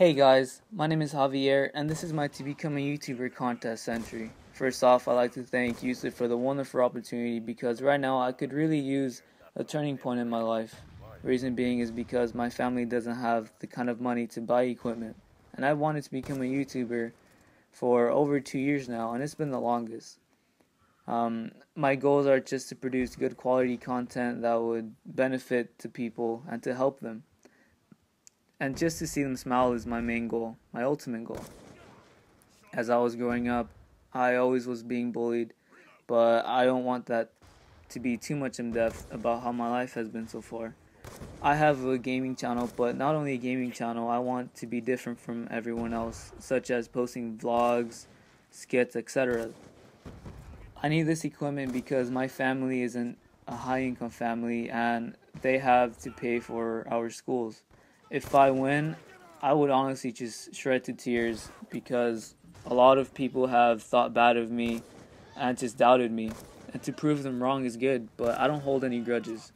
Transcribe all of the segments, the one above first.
Hey guys, my name is Javier, and this is my To Become a YouTuber contest entry. First off, I'd like to thank Yousef for the wonderful opportunity because right now I could really use a turning point in my life. Reason being is because my family doesn't have the kind of money to buy equipment, and I wanted to become a YouTuber for over two years now, and it's been the longest. Um, my goals are just to produce good quality content that would benefit to people and to help them. And just to see them smile is my main goal, my ultimate goal. As I was growing up, I always was being bullied, but I don't want that to be too much in depth about how my life has been so far. I have a gaming channel, but not only a gaming channel, I want to be different from everyone else, such as posting vlogs, skits, etc. I need this equipment because my family isn't a high income family and they have to pay for our schools. If I win, I would honestly just shred to tears because a lot of people have thought bad of me and just doubted me. And to prove them wrong is good, but I don't hold any grudges.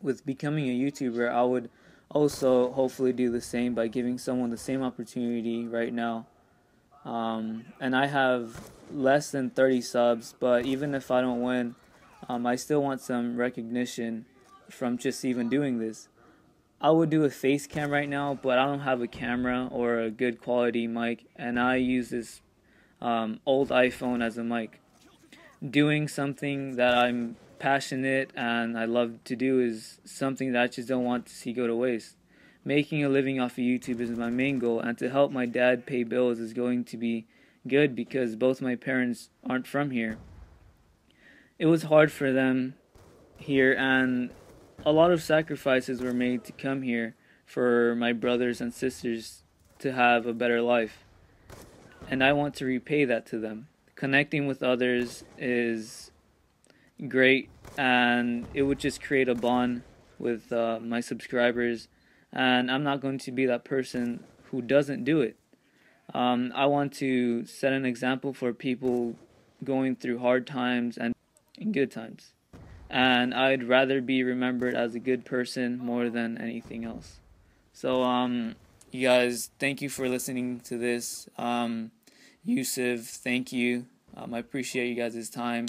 With becoming a YouTuber, I would also hopefully do the same by giving someone the same opportunity right now. Um, and I have less than 30 subs, but even if I don't win, um, I still want some recognition from just even doing this. I would do a face cam right now, but I don't have a camera or a good quality mic, and I use this um, old iPhone as a mic. Doing something that I'm passionate and I love to do is something that I just don't want to see go to waste. Making a living off of YouTube is my main goal, and to help my dad pay bills is going to be good because both my parents aren't from here. It was hard for them here, and a lot of sacrifices were made to come here for my brothers and sisters to have a better life. And I want to repay that to them. Connecting with others is great, and it would just create a bond with uh, my subscribers. And I'm not going to be that person who doesn't do it. Um, I want to set an example for people going through hard times and good times. And I'd rather be remembered as a good person more than anything else. So, um, you guys, thank you for listening to this. Um, Yousef, thank you. Um, I appreciate you guys' time.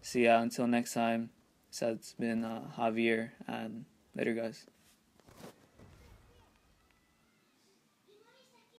See ya until next time. So it's been uh, Javier, and later, guys.